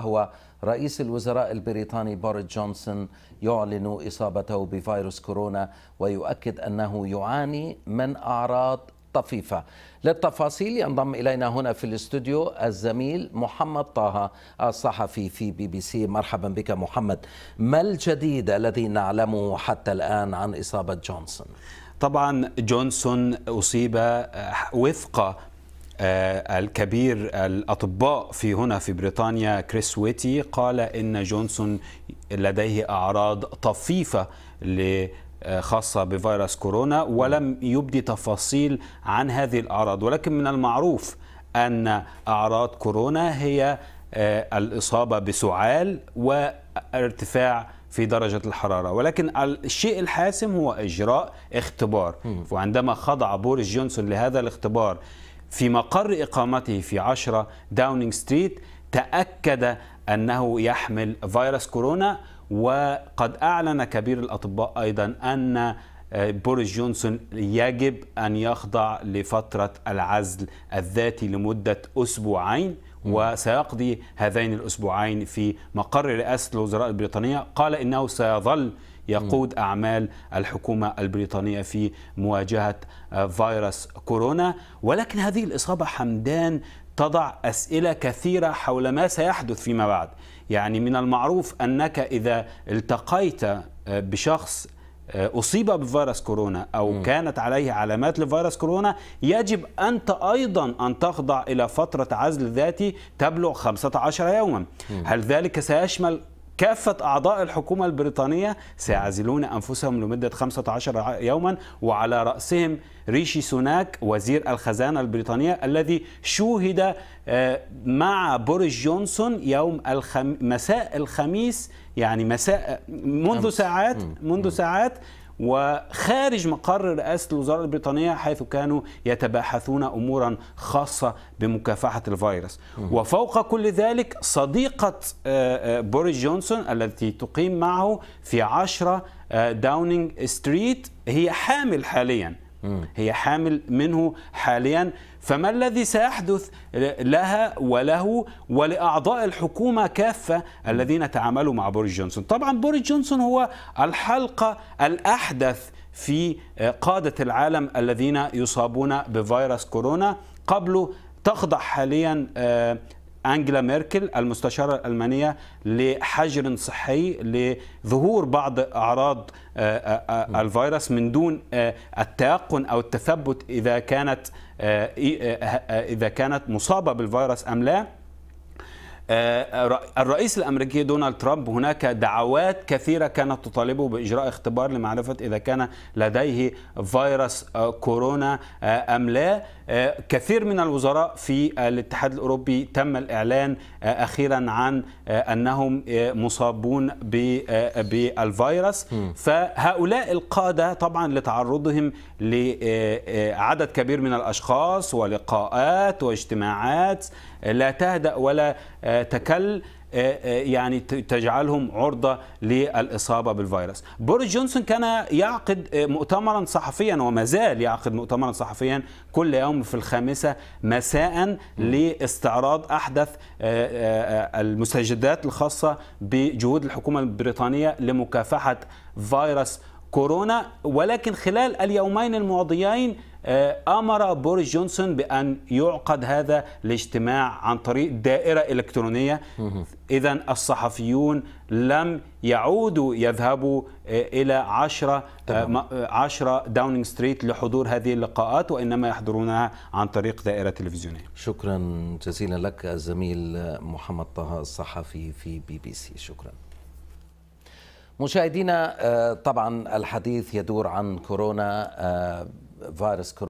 هو رئيس الوزراء البريطاني بوريس جونسون يعلن إصابته بفيروس كورونا ويؤكد أنه يعاني من أعراض طفيفة. للتفاصيل ينضم إلينا هنا في الاستوديو الزميل محمد طه الصحفي في بي بي سي. مرحبا بك محمد. ما الجديد الذي نعلمه حتى الآن عن إصابة جونسون؟ طبعا جونسون أصيب وفق الكبير الأطباء في هنا في بريطانيا كريس ويتي قال إن جونسون لديه أعراض طفيفة خاصة بفيروس كورونا ولم يبدي تفاصيل عن هذه الأعراض. ولكن من المعروف أن أعراض كورونا هي الإصابة بسعال وارتفاع في درجة الحرارة. ولكن الشيء الحاسم هو إجراء اختبار. وعندما خضع بوريس جونسون لهذا الاختبار في مقر إقامته في 10 داونينج ستريت تأكد أنه يحمل فيروس كورونا وقد أعلن كبير الأطباء أيضا أن بوريس جونسون يجب أن يخضع لفترة العزل الذاتي لمدة أسبوعين. وسيقضي هذين الأسبوعين في مقر رئاسة الوزراء البريطانية. قال إنه سيظل يقود أعمال الحكومة البريطانية في مواجهة فيروس كورونا. ولكن هذه الإصابة حمدان تضع أسئلة كثيرة حول ما سيحدث فيما بعد. يعني من المعروف أنك إذا التقيت بشخص أصيب بفيروس كورونا أو م. كانت عليه علامات لفيروس كورونا يجب أنت أيضا أن تخضع إلى فترة عزل ذاتي تبلغ 15 يوما م. هل ذلك سيشمل كافة أعضاء الحكومة البريطانية سيعزلون أنفسهم لمدة 15 يوما وعلى رأسهم ريشي سوناك وزير الخزانة البريطانية الذي شوهد مع بوريس جونسون يوم الخم... مساء الخميس يعني مساء منذ ساعات منذ ساعات وخارج مقر رئاسة الوزراء البريطانية حيث كانوا يتباحثون أمورا خاصة بمكافحة الفيروس. وفوق كل ذلك صديقة بوريس جونسون التي تقيم معه في عشرة داونينج ستريت هي حامل حاليا. هي حامل منه حاليا. فما الذي سيحدث لها وله ولأعضاء الحكومة كافة الذين تعاملوا مع بوريس جونسون؟ طبعا بوريس جونسون هو الحلقة الأحدث في قادة العالم الذين يصابون بفيروس كورونا قبله تخضع حاليا أنجلا ميركل المستشارة الألمانية لحجر صحي لظهور بعض أعراض الفيروس من دون التيقن أو التثبت إذا كانت إذا كانت مصابة بالفيروس أم لا. الرئيس الأمريكي دونالد ترامب هناك دعوات كثيرة كانت تطالبه بإجراء اختبار لمعرفة إذا كان لديه فيروس كورونا أم لا. كثير من الوزراء في الاتحاد الأوروبي تم الإعلان أخيرا عن أنهم مصابون بالفيروس. فهؤلاء تقاده طبعا لتعرضهم لعدد كبير من الأشخاص ولقاءات واجتماعات لا تهدأ ولا تكل يعني تجعلهم عرضة للإصابة بالفيروس. بوريس جونسون كان يعقد مؤتمرا صحفيا وما زال يعقد مؤتمرا صحفيا كل يوم في الخامسة مساء لاستعراض أحدث المستجدات الخاصة بجهود الحكومة البريطانية لمكافحة فيروس كورونا ولكن خلال اليومين الماضيين أمر بوريس جونسون بأن يعقد هذا الاجتماع عن طريق دائرة إلكترونية. اذا الصحفيون لم يعودوا يذهبوا إلى 10 10 داونينج ستريت لحضور هذه اللقاءات وإنما يحضرونها عن طريق دائرة تلفزيونية. شكرا جزيلا لك الزميل محمد طه الصحفي في بي بي سي. شكرا. مشاهدينا طبعا الحديث يدور عن كورونا فيروس كورونا.